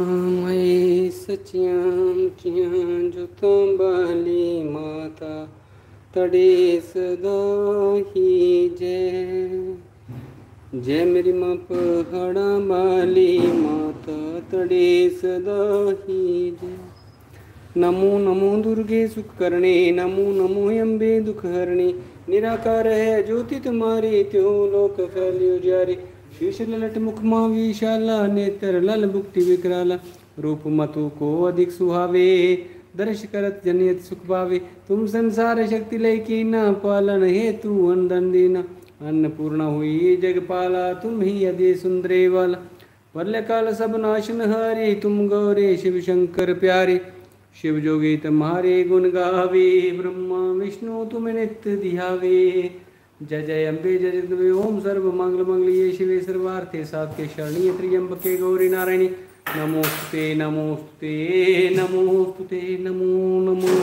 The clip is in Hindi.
ਮਈ ਸਚਿਆਂ ਕੀਆਂ ਜੁਤਾਂ ਬਾਲੀ ਮਾਤਾ, ਤੜੇ ਸਦਾ ਹੀ ਜੈ। ਜੈ ਮੇਰੀ ਮਾਂ ਪਹਾੜਾਂ ਬਾਲੀ ਮਾਤਾ, ਤੜੇ ਸਦਾ ਹੀ ਜੈ। ਨਮੋ ਨਮੋ ਦੁਰਗੇ ਸੁਖ ਕਰਨੇ, ਨਮੋ ਨਮੋ ਅੰਬੇ ਦੁਖ ਹਰਣੇ ਨਿਰਾਕਾਰ ਹੈ ਜੋਤੀ ਤੁਮਾਰੀ, ਤਿਉ ਲੋਕ ਫੈਲਿਓ ਜਾਰੇ। शीश ललट मुख माँ विशाला नेत्र लल भुक्ति विकराला। रूप मतु को अधिक सुहावे, दर्श करत जनियत सुख पावे तुम संसार शक्ति लय की न पालन हेतु अंदन दीना। अन्नपूर्णा हुई जगपाला तुम ही यदि सुंदरे वाला। वल्य काल सब नाशन हारे, तुम गौरे शिव शंकर प्यारे। शिव जोगी तुम्हारे गुण गावे, ब्रह्मा, विष्णु तुम नित्य धियावे जय जय अम्बे जय जगदम्बे ओम सर्व मंगल मंगलीय शिवे सर्वार्थे साध्य शरणीय त्रियंबके गौरी नारायणी। नमोस्तुते नमोस्तुते नमोस्तुते नमो नमो।